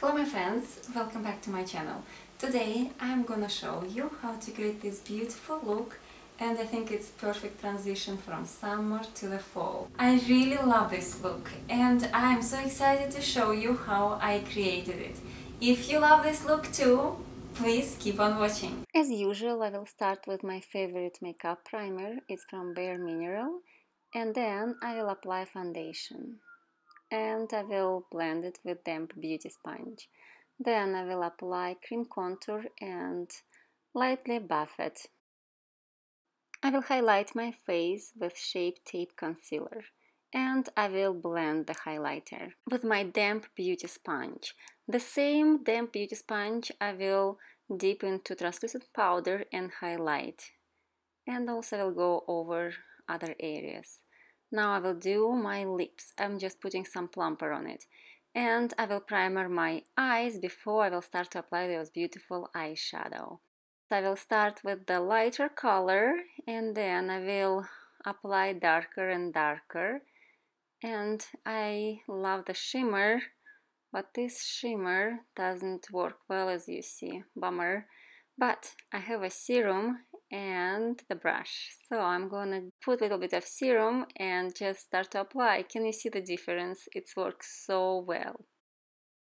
Hello my friends, welcome back to my channel. Today I'm gonna show you how to create this beautiful look and I think it's perfect transition from summer to the fall. I really love this look and I'm so excited to show you how I created it. If you love this look too, please keep on watching. As usual I will start with my favorite makeup primer, it's from Bare Mineral and then I will apply foundation and I will blend it with damp beauty sponge. Then I will apply cream contour and lightly buff it. I will highlight my face with Shape Tape Concealer and I will blend the highlighter with my damp beauty sponge. The same damp beauty sponge I will dip into translucent powder and highlight and also will go over other areas. Now I will do my lips. I'm just putting some plumper on it. And I will primer my eyes before I will start to apply those beautiful eyeshadow. I will start with the lighter color and then I will apply darker and darker. And I love the shimmer, but this shimmer doesn't work well as you see, bummer. But I have a serum and the brush. So I'm gonna put a little bit of serum and just start to apply. Can you see the difference? It works so well.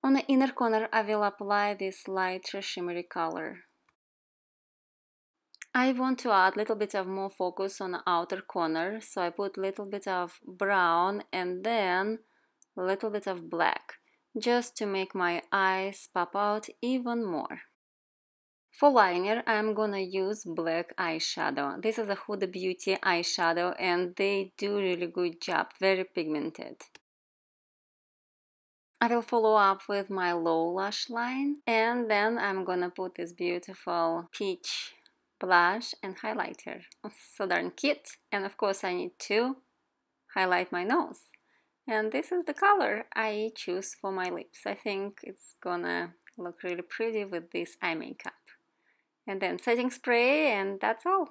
On the inner corner I will apply this lighter shimmery color. I want to add a little bit of more focus on the outer corner, so I put a little bit of brown and then a little bit of black, just to make my eyes pop out even more. For liner, I'm gonna use black eyeshadow. This is a Huda Beauty eyeshadow and they do really good job, very pigmented. I will follow up with my low lash line and then I'm gonna put this beautiful peach blush and highlighter. So darn cute. And of course I need to highlight my nose. And this is the color I choose for my lips. I think it's gonna look really pretty with this eye makeup and then setting spray and that's all.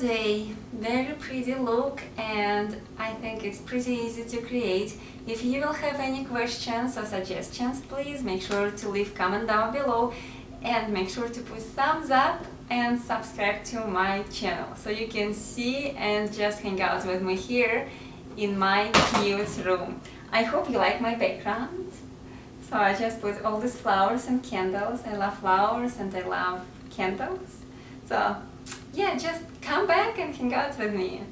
Very pretty look and I think it's pretty easy to create. If you will have any questions or suggestions, please make sure to leave comment down below and make sure to put thumbs up and subscribe to my channel so you can see and just hang out with me here in my cute room. I hope you like my background. So I just put all these flowers and candles. I love flowers and I love candles. So yeah, just come back and hang out with me.